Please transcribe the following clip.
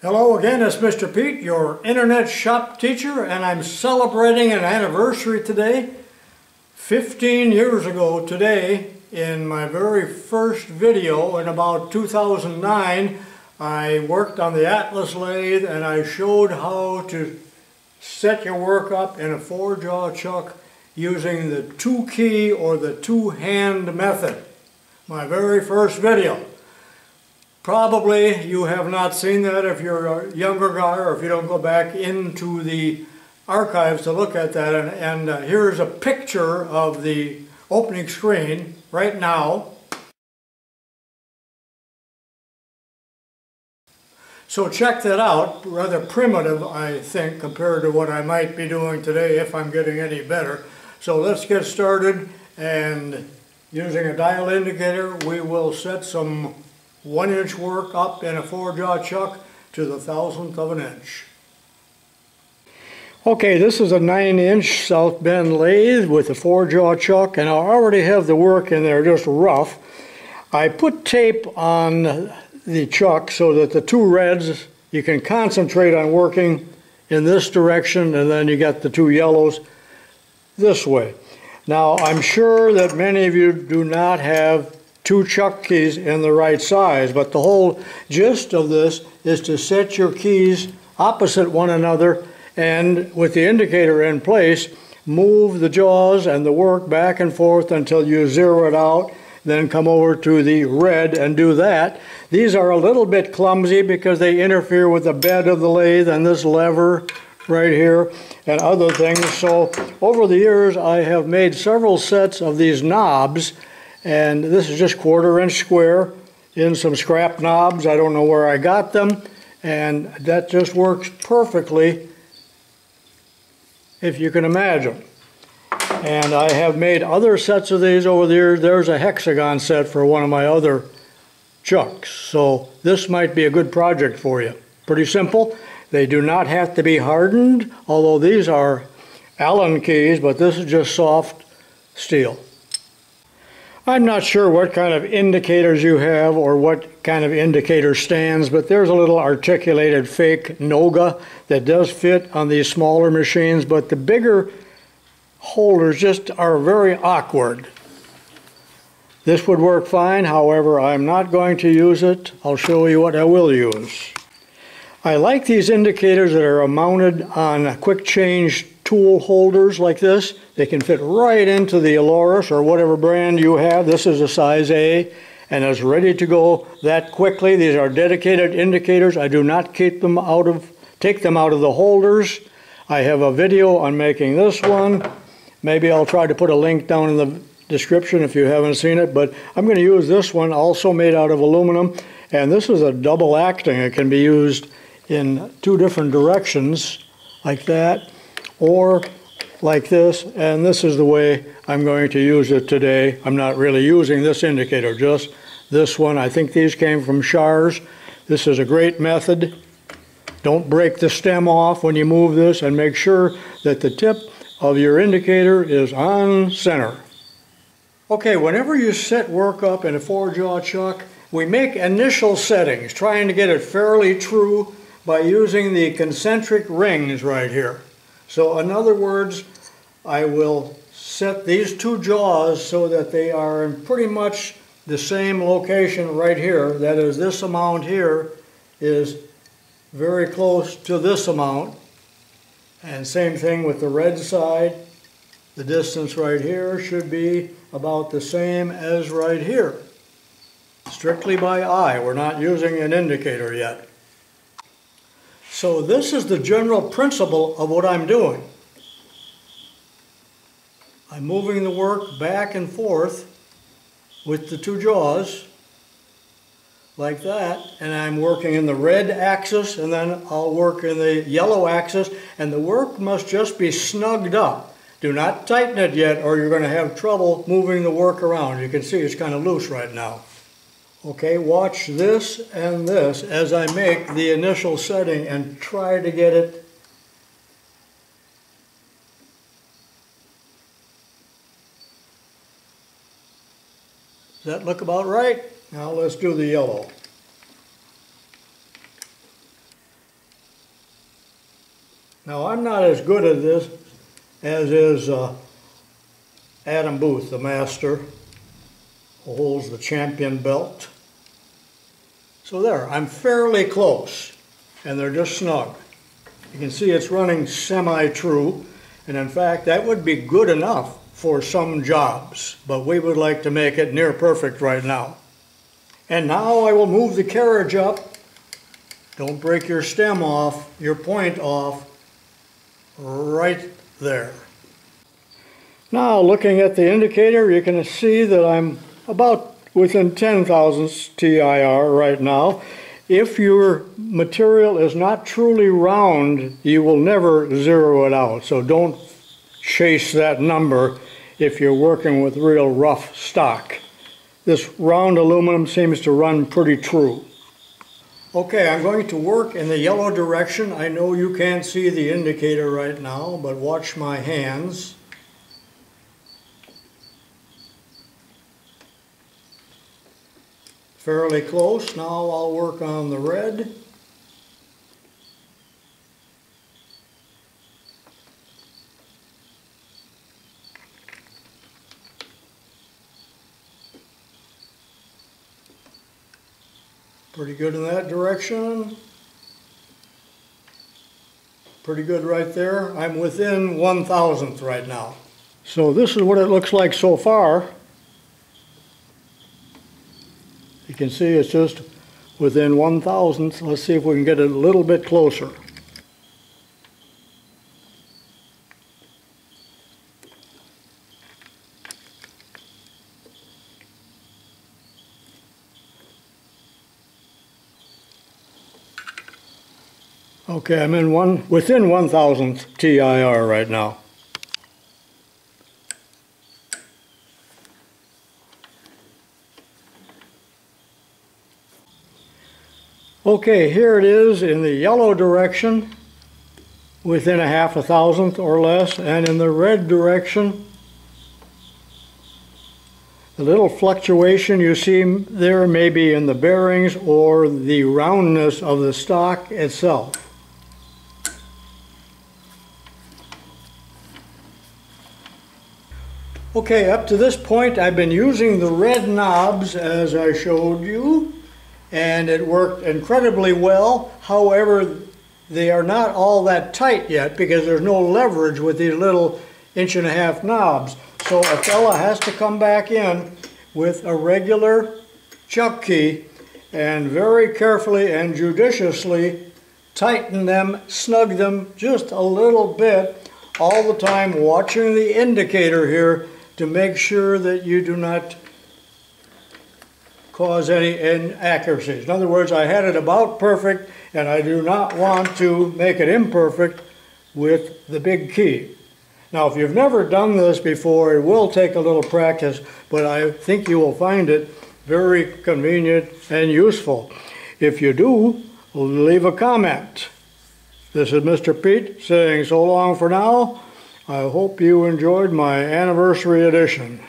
Hello again, it's Mr. Pete, your internet shop teacher, and I'm celebrating an anniversary today. 15 years ago today, in my very first video in about 2009, I worked on the Atlas lathe and I showed how to set your work up in a four-jaw chuck using the two-key or the two-hand method. My very first video. Probably you have not seen that if you're a younger guy or if you don't go back into the archives to look at that. And, and uh, here's a picture of the opening screen right now. So check that out, rather primitive I think compared to what I might be doing today if I'm getting any better. So let's get started and using a dial indicator we will set some one inch work up in a four jaw chuck to the thousandth of an inch. Okay, this is a 9 inch South Bend lathe with a 4 jaw chuck and I already have the work in there just rough. I put tape on the chuck so that the two reds, you can concentrate on working in this direction and then you got the two yellows this way. Now I'm sure that many of you do not have two chuck keys in the right size, but the whole gist of this is to set your keys opposite one another and with the indicator in place, move the jaws and the work back and forth until you zero it out, then come over to the red and do that. These are a little bit clumsy because they interfere with the bed of the lathe and this lever right here and other things. So over the years I have made several sets of these knobs and this is just quarter inch square in some scrap knobs. I don't know where I got them and that just works perfectly if you can imagine. And I have made other sets of these over the years. There's a hexagon set for one of my other chucks. So this might be a good project for you. Pretty simple. They do not have to be hardened, although these are Allen keys, but this is just soft steel. I'm not sure what kind of indicators you have or what kind of indicator stands, but there's a little articulated fake Noga that does fit on these smaller machines, but the bigger holders just are very awkward. This would work fine, however, I'm not going to use it. I'll show you what I will use. I like these indicators that are mounted on a quick change tool holders like this. They can fit right into the Aloris or whatever brand you have. This is a size A and is ready to go that quickly. These are dedicated indicators. I do not keep them out of, take them out of the holders. I have a video on making this one. Maybe I'll try to put a link down in the description if you haven't seen it, but I'm going to use this one also made out of aluminum. And this is a double acting. It can be used in two different directions like that or like this, and this is the way I'm going to use it today. I'm not really using this indicator, just this one. I think these came from Shars. This is a great method. Don't break the stem off when you move this and make sure that the tip of your indicator is on center. Okay, whenever you set work up in a four-jaw chuck, we make initial settings, trying to get it fairly true by using the concentric rings right here. So in other words, I will set these two jaws so that they are in pretty much the same location right here. That is, this amount here is very close to this amount. And same thing with the red side. The distance right here should be about the same as right here. Strictly by eye. We're not using an indicator yet. So this is the general principle of what I'm doing. I'm moving the work back and forth with the two jaws like that and I'm working in the red axis and then I'll work in the yellow axis and the work must just be snugged up. Do not tighten it yet or you're going to have trouble moving the work around. You can see it's kind of loose right now. Okay, watch this and this as I make the initial setting and try to get it Does that look about right? Now let's do the yellow. Now, I'm not as good at this as is uh, Adam Booth, the master, holds the champion belt. So there, I'm fairly close, and they're just snug. You can see it's running semi-true, and in fact, that would be good enough for some jobs, but we would like to make it near perfect right now. And now I will move the carriage up. Don't break your stem off, your point off, right there. Now looking at the indicator, you can see that I'm about within 10 thousandths TIR right now. If your material is not truly round, you will never zero it out. So don't chase that number if you're working with real rough stock. This round aluminum seems to run pretty true. Okay, I'm going to work in the yellow direction. I know you can't see the indicator right now, but watch my hands. Fairly close. Now I'll work on the red. Pretty good in that direction. Pretty good right there. I'm within one thousandth right now. So this is what it looks like so far. You can see it's just within one thousandth. Let's see if we can get it a little bit closer. Okay, I'm in one, within one thousandth TIR right now. Okay, here it is in the yellow direction, within a half a thousandth or less, and in the red direction, the little fluctuation you see there may be in the bearings or the roundness of the stock itself. Okay, up to this point I've been using the red knobs as I showed you and it worked incredibly well. However, they are not all that tight yet because there's no leverage with these little inch and a half knobs. So a fella has to come back in with a regular chuck key and very carefully and judiciously tighten them, snug them just a little bit all the time watching the indicator here to make sure that you do not cause any inaccuracies. In other words, I had it about perfect and I do not want to make it imperfect with the big key. Now, if you've never done this before, it will take a little practice, but I think you will find it very convenient and useful. If you do, leave a comment. This is Mr. Pete saying so long for now. I hope you enjoyed my anniversary edition.